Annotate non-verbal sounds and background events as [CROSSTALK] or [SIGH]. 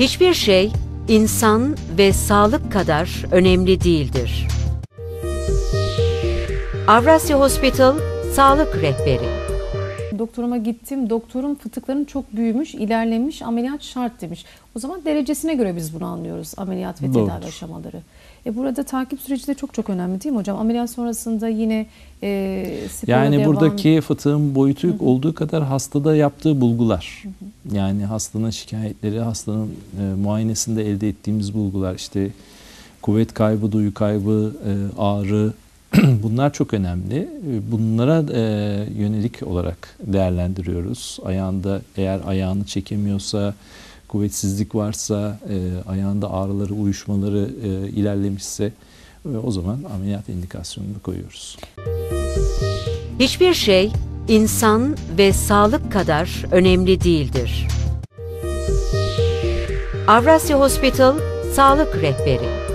Hiçbir şey insan ve sağlık kadar önemli değildir. Avrasya Hospital Sağlık Rehberi Doktoruma gittim. Doktorum fıtıkların çok büyümüş, ilerlemiş, ameliyat şart demiş. O zaman derecesine göre biz bunu anlıyoruz. Ameliyat ve Doğrudur. tedavi aşamaları. E burada takip süreci de çok çok önemli değil mi hocam? Ameliyat sonrasında yine e, spora Yani devam... buradaki fıtığın boyutu olduğu kadar hastada yaptığı bulgular. Yani hastanın şikayetleri, hastanın e, muayenesinde elde ettiğimiz bulgular işte kuvvet kaybı, duyu kaybı, e, ağrı [CLEARS THROAT] bunlar çok önemli. E, Bunlara e, yönelik olarak değerlendiriyoruz. Ayağında eğer ayağını çekemiyorsa, kuvvetsizlik varsa, e, ayağında ağrıları, uyuşmaları e, ilerlemişse e, o zaman ameliyat indikasyonunu koyuyoruz. Hiçbir şey insan ve sağlık kadar önemli değildir. Avrasya Hospital Sağlık Rehberi